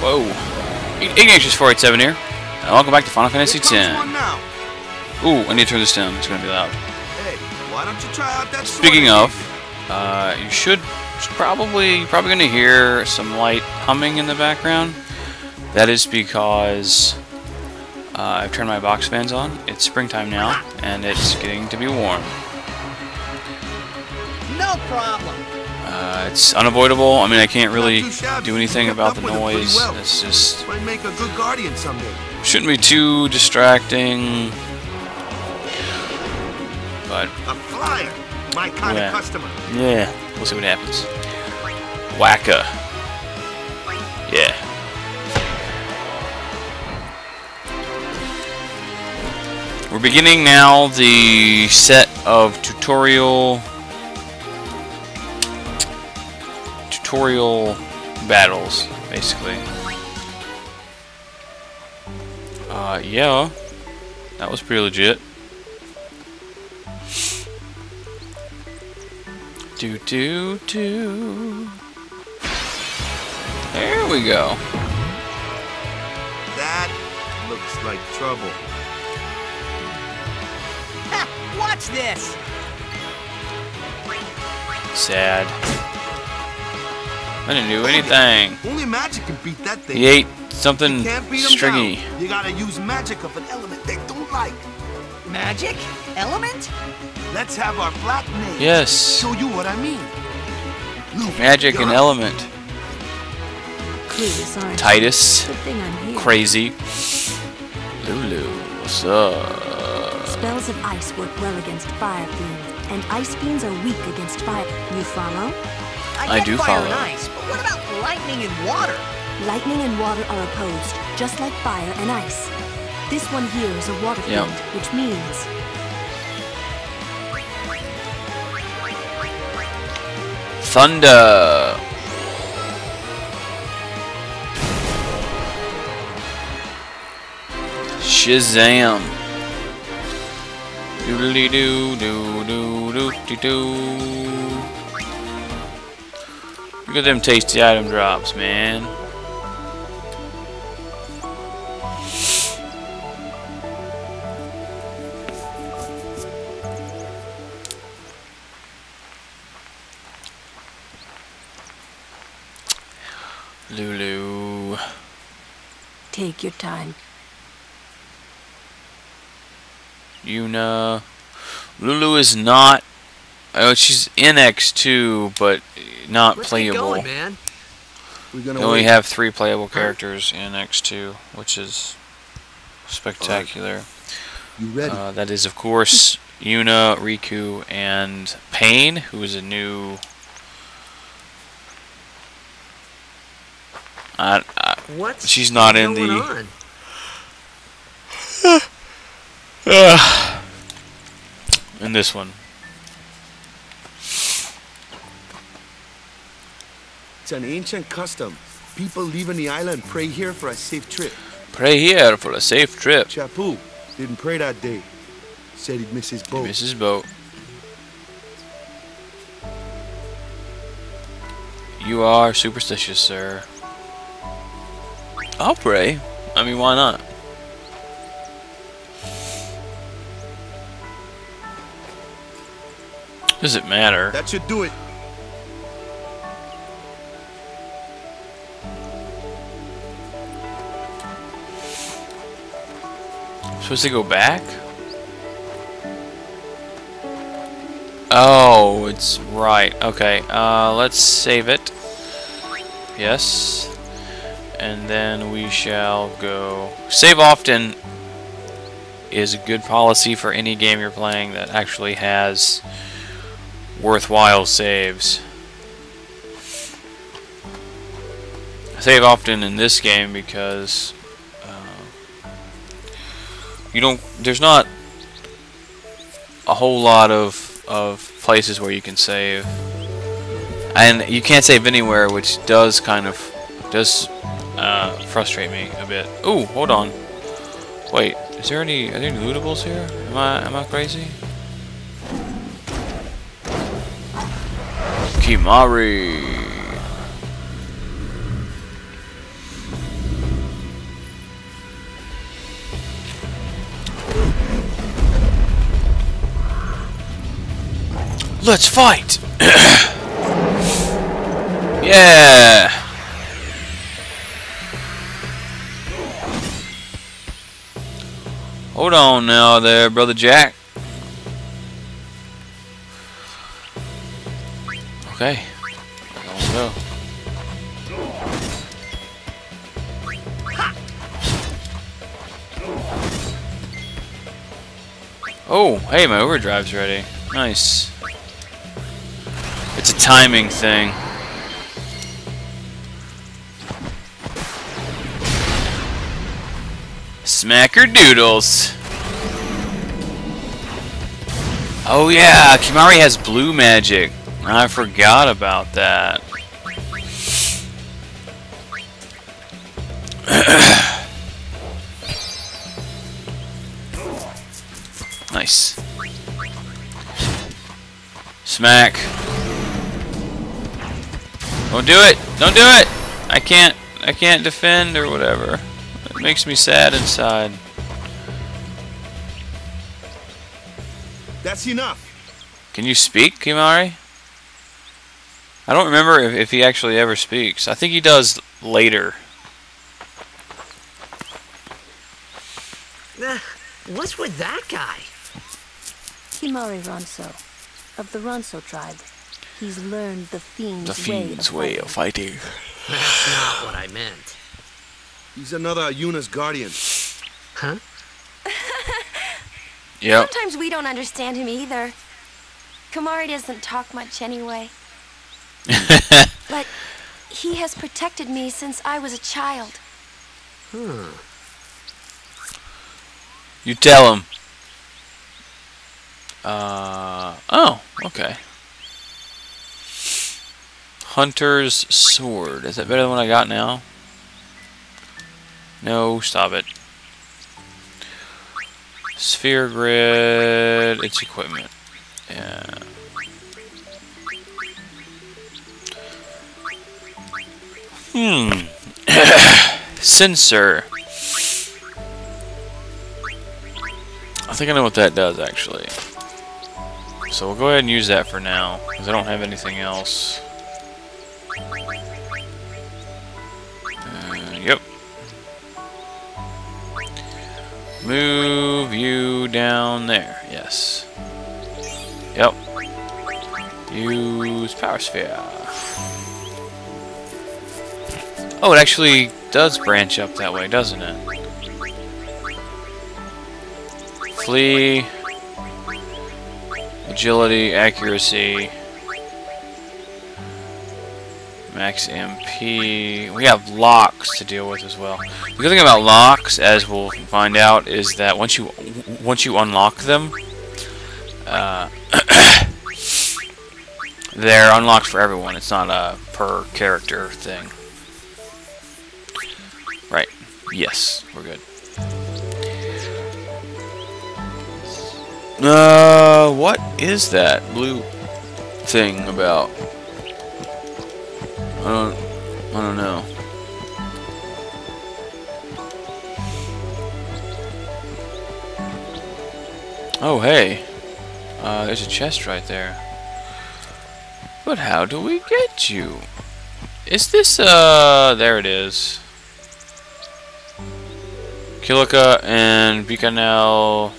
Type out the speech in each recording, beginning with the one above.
Whoa. Ignatius487 here. And welcome back to Final Fantasy X. Ooh, I need to turn this down. It's going to be loud. Hey, why don't you try out that Speaking of, uh, you should should probably you're probably going to hear some light humming in the background. That is because uh, I've turned my box fans on. It's springtime now, and it's getting to be warm. No problem. Uh, it's unavoidable. I mean, I can't really Not too shabby. do anything about the with it pretty noise. well. It's just? Might make a good guardian someday. shouldn't be too distracting. But A flyer. My kind Yeah. of customer. yeah, we'll see what happens. Wakka. Yeah. We're beginning now the set of tutorial tutorial battles, basically. Uh, yeah, that was pretty legit. Do do do. There we go. That looks like trouble. Ha! Watch this. Sad. I didn't do anything. Only magic can beat that thing. He ate something You can't beat 'em stringy. down. You gotta use magic of an element they don't like. Magic? Element? Let's have our black mage Yes. show you what I mean. Luke, Magic and up. element. Clueless. Tidus. Thing I'm here. Crazy. Lulu. What's up? Spells of ice work well against fire fiends, and ice fiends are weak against fire. You follow? I get do fire follow. and ice, but what about lightning and water? Lightning and water are opposed, just like fire and ice. This one here is a water Yep. fiend, which means Thunder. Shazam. Doodly doo doo doo doo doo doo. Look at them tasty item drops, man. Lulu. take your time. Yuna. Lulu is not. Oh, she's in X2, but not Let's playable. get going, man. We're gonna only wait. have three playable characters in X2, which is spectacular. You ready? Uh, that is, of course, Yuna, Rikku, and Paine, who is a new. I, I, What's She's not in going the- on? in this one. It's an ancient custom. People leaving the island pray here for a safe trip. Pray here for a safe trip. Chappu didn't pray that day. Said he'd miss his boat. Mrs. Boat. You are superstitious, sir. I'll pray. I mean, why not? Does it matter? That should do it. Supposed to go back? Oh, it's right. Okay, uh, let's save it. Yes. And then we shall go. Save often is a good policy for any game you're playing that actually has worthwhile saves. Save often in this game because you don't. There's not a whole lot of of places where you can save, and you can't save anywhere, which does kind of does uh, frustrate me a bit. Ooh, hold on. Wait, is there any are there any lootables here? Am I am I crazy? Kimahri. Let's fight! yeah! Hold on now there, Brother Jack. Okay. Let's go. Oh, hey, my overdrive's ready. Nice. Timing thing. Smacker Doodles. Oh yeah, Kimahri has blue magic. I forgot about that. nice. Smack. Don't do it! Don't do it! I can't I can't defend or whatever. It makes me sad inside. That's enough. Can you speak, Kimahri? I don't remember if, if he actually ever speaks. I think he does later. Uh, what's with that guy? Kimahri Ronso, of the Ronso tribe. He's learned the fiend's, The fiend's way of fighting. That's not what I meant. He's another Yuna's guardian. Huh? Yep. Sometimes we don't understand him either. Kimahri doesn't talk much anyway. But he has protected me since I was a child. Hmm. You tell him. Uh oh, okay. Hunter's sword. Is that better than what I got now? No, stop it. Sphere grid. It's equipment. Yeah. Hmm. Sensor. I think I know what that does, actually. So we'll go ahead and use that for now, because I don't have anything else. Move you down there. Yes. Yep. Use Power Sphere. Oh, it actually does branch up that way, doesn't it? Flee. Agility, accuracy. Max MP. We have locks to deal with as well. The good thing about locks, as we'll find out, is that once you once you unlock them, uh, they're unlocked for everyone. It's not a per character thing. Right. Yes, we're good. Uh, what is that blue thing about? I don't, I don't know. Oh, hey. Uh, there's a chest right there. But how do we get you? Is this, uh, there it is. Kilika and Bikanel.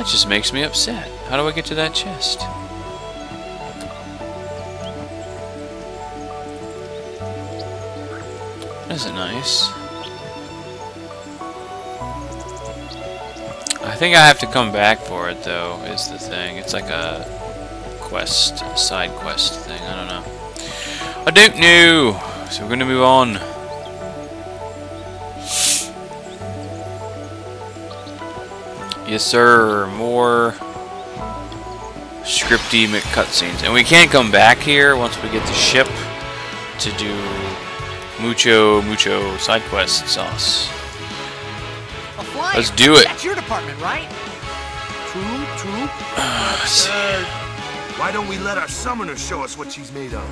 That just makes me upset. How do I get to that chest? Isn't nice. I think I have to come back for it though, is the thing. It's like a quest, side quest thing, I don't know. I don't know! So we're gonna move on. Yes sir, more scripty cutscenes. And we can't come back here once we get the ship to do mucho, mucho side quest sauce. Let's do it. That's your department, right? True, true. Let's. Uh, why don't we let our summoner show us what she's made of?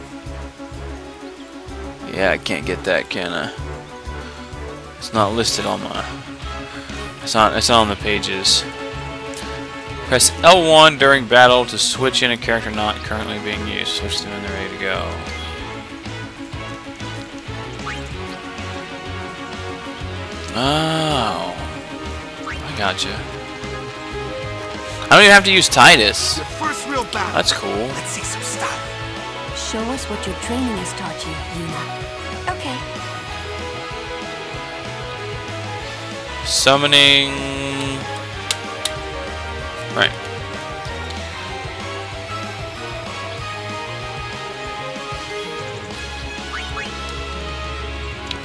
Yeah, I can't get that, can I? It's not listed on my... It's not, it's not on the pages. Press L1 during battle to switch in a character not currently being used. Switch them when they're ready to go. Oh. I gotcha. I don't even have to use Tidus. First real. That's cool. Let's see some style. Show us what your training has taught you, Yuna. Summoning. Right.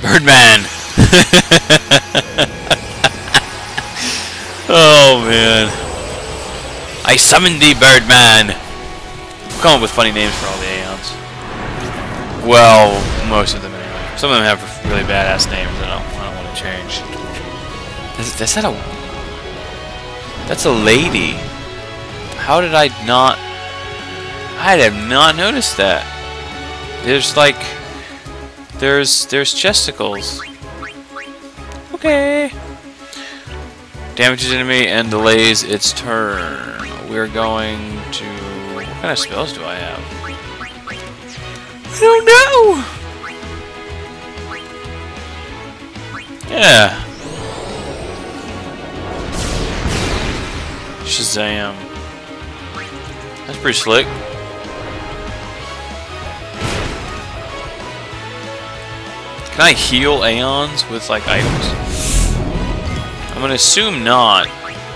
Birdman. oh man. I summoned thee, Birdman. I'm coming up with funny names for all the Aeons. Well, most of them anyway. Some of them have really badass names. I don't. I don't want to change. Is, that a... That's a lady. How did I not... I have not noticed that. There's like... There's... There's chesticles. Okay. Damages enemy and delays its turn. We're going to... What kind of spells do I have? I don't know! Yeah. Shazam. That's pretty slick. Can I heal Aeons with, like, items? I'm gonna assume not,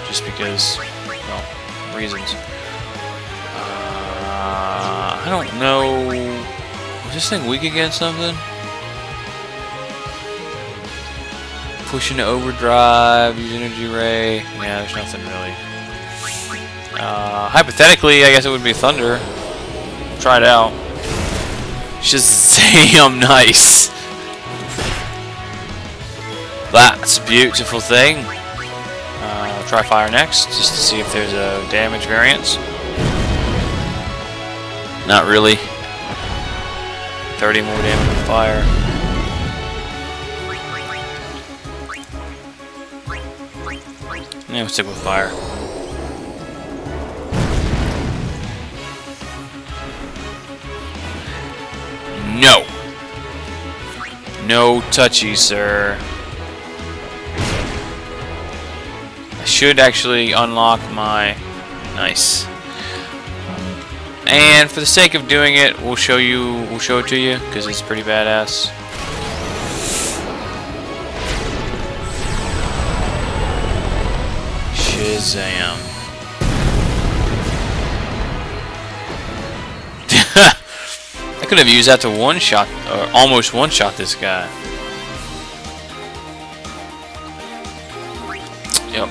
just because, well, reasons. Uh, I don't know... Was this thing weak against something? Push into overdrive, use energy ray. Yeah, there's nothing really. Uh, hypothetically, I guess it would be Thunder. Try it out. Shazam, nice. That's a beautiful thing. Uh, try fire next, just to see if there's a damage variance. Not really. 30 more damage with fire. Yeah, we'll stick with fire. No. No touchy, sir. I should actually unlock my... Nice. And for the sake of doing it, we'll show you, we'll show it to you, because it's pretty badass. Shazam. Could have used that to one-shot, or almost one-shot this guy. Yep.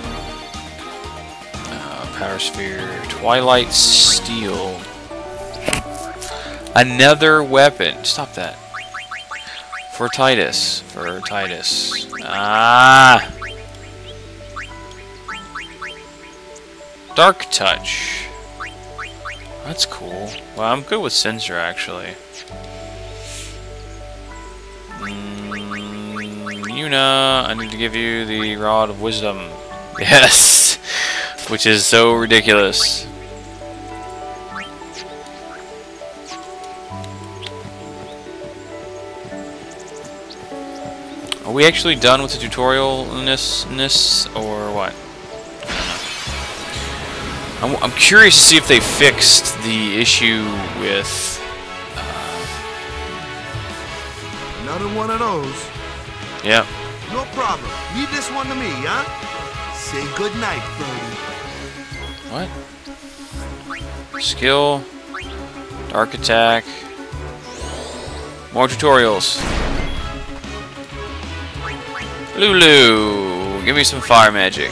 Uh, Power Sphere. Twilight Steel. Another weapon. Stop that. For Tidus. For Tidus. Ah! Dark Touch. That's cool. Well, I'm good with Sensor, actually. Yuna, I need to give you the Rod of Wisdom. Yes! Which is so ridiculous. Are we actually done with the tutorial in this, or what? I'm, I'm curious to see if they fixed the issue with... Another one of those. Yep. No problem. Leave this one to me, huh? Say good night, Birdie. What? Skill. Dark attack. More tutorials. Lulu, give me some fire magic.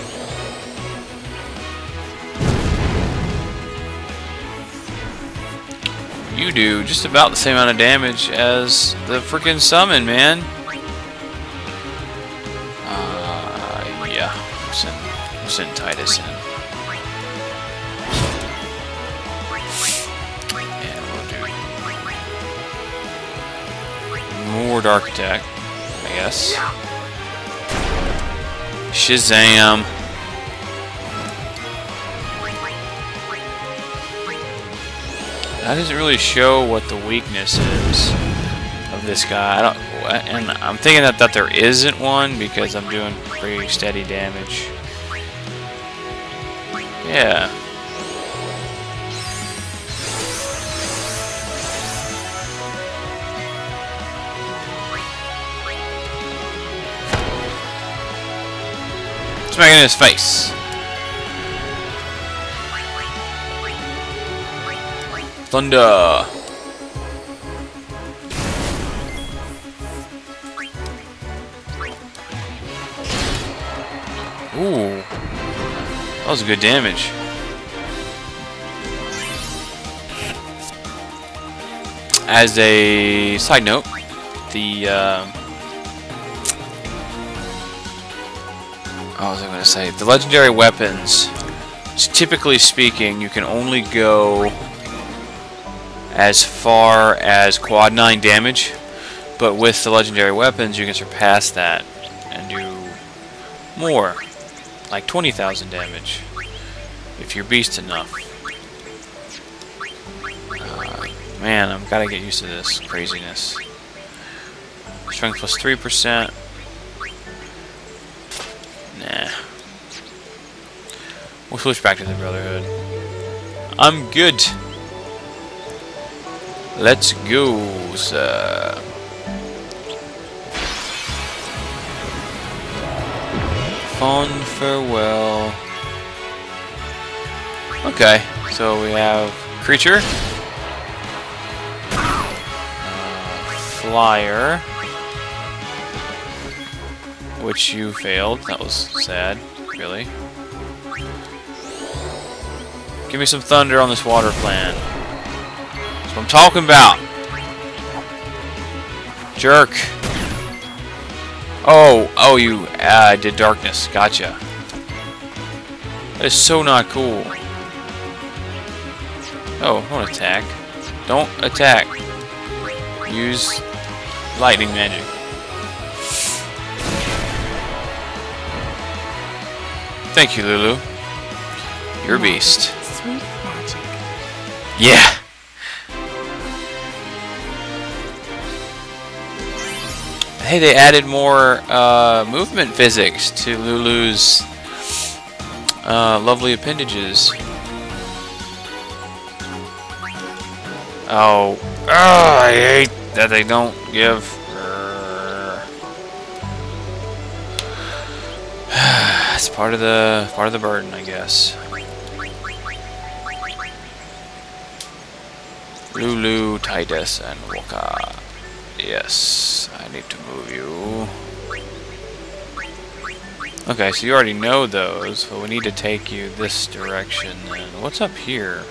You do just about the same amount of damage as the freaking summon, man. Uh, yeah. We'll send, we'll send Tidus in. And we'll do more dark attack, I guess. Shazam. That doesn't really show what the weakness is of this guy. I don't, and I'm thinking that, that there isn't one because I'm doing pretty steady damage. Yeah. Smack in his face. Thunder. Ooh. That was good damage. As a side note, the uh, what was I going to say? The legendary weapons, typically speaking, you can only go as far as quad 9 damage, but with the legendary weapons, you can surpass that and do more, like 20,000 damage, if you're beast enough. Uh, man, I've got to get used to this craziness. Strength plus 3%. Nah. We'll switch back to the Brotherhood. I'm good. Let's go, sir. Fond farewell. Okay, so we have creature, uh, flyer, which you failed. That was sad, really. Give me some thunder on this water flan. What I'm talking about. Jerk. Oh, oh, you uh, did darkness. Gotcha. That is so not cool. Oh, don't attack. Don't attack. Use lightning magic. Thank you, Lulu. You're a beast. Yeah. Hey, they added more uh, movement physics to Lulu's uh, lovely appendages. Oh, oh, I hate that they don't give. It's part of the part of the burden, I guess. Lulu, Tidus, and Wakka. Yes, I need to move you. Okay, so you already know those, but we need to take you this direction. And what's up here?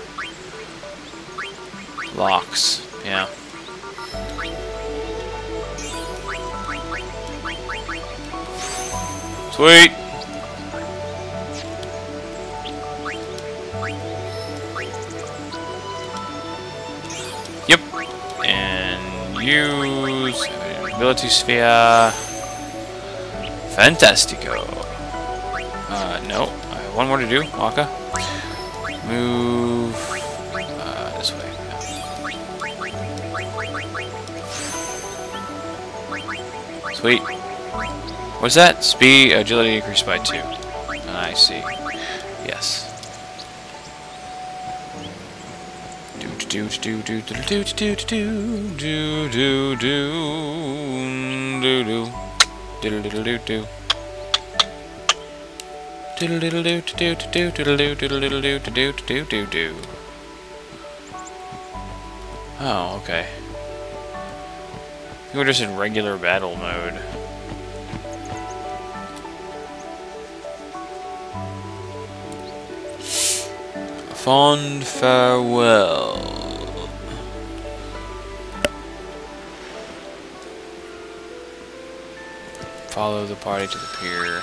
Locks. Yeah. Sweet. Yep. And use ability sphere. Fantastico. Uh, no. One more to do. Wakka. Move uh, this way. Sweet. What's that? Speed, agility increased by two. I see. Yes. Do do do do do do do do do do do do do do Oh, okay. We're just in regular battle mode. Fond farewell. Follow the party to the pier.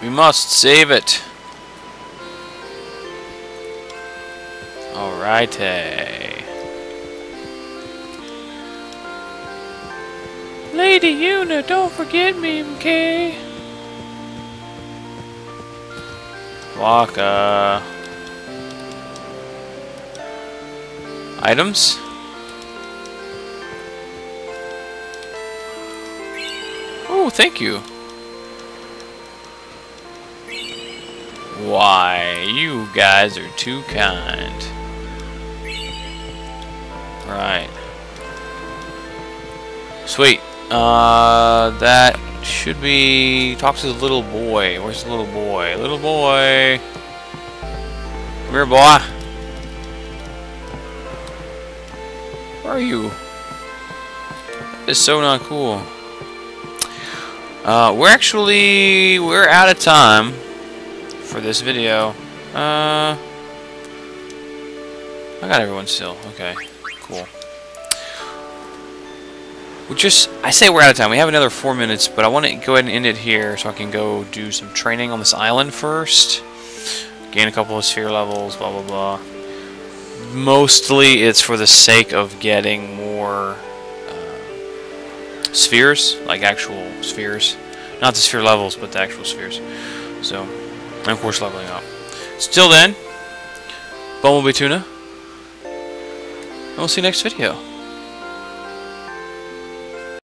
We must save it. Alright. Alrighty. Lady Yuna, don't forget me, MK. Wakka. Items? Oh, thank you. Why, you guys are too kind. Right. Sweet. Uh, that should be... Talk to the little boy. Where's the little boy? Little boy! Come here, boy! Where are you? It's so not cool. Uh, we're actually... We're out of time for this video. Uh... I got everyone still. Okay, cool. We just, I say we're out of time. We have another four minutes, but I want to go ahead and end it here so I can go do some training on this island first. Gain a couple of sphere levels, blah, blah, blah. Mostly it's for the sake of getting more spheres, like actual spheres. Not the sphere levels, but the actual spheres. So, and of course leveling up. Still then, Bumblebee Tuna. And we'll see you next video.